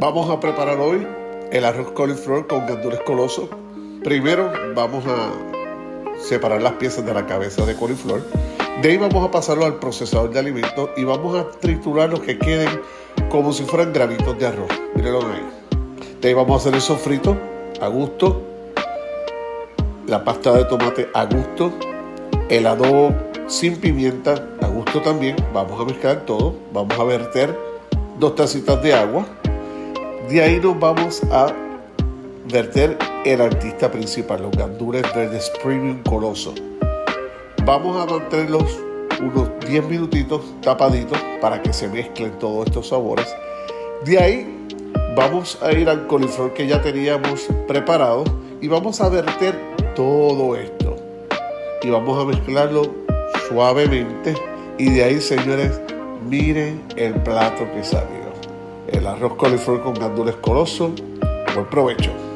Vamos a preparar hoy el arroz coliflor con gandules colosos. Primero vamos a separar las piezas de la cabeza de coliflor. De ahí vamos a pasarlo al procesador de alimentos y vamos a triturar los que queden como si fueran granitos de arroz. Mírenlo ahí. De ahí vamos a hacer el sofrito a gusto. La pasta de tomate a gusto. El adobo sin pimienta a gusto también. Vamos a mezclar todo. Vamos a verter dos tacitas de agua de ahí nos vamos a verter el artista principal, los gandules verdes premium coloso. Vamos a mantenerlos unos 10 minutitos tapaditos para que se mezclen todos estos sabores. De ahí vamos a ir al coliflor que ya teníamos preparado y vamos a verter todo esto. Y vamos a mezclarlo suavemente. Y de ahí, señores, miren el plato que salió el arroz coliflor con gandules coloso. Buen provecho.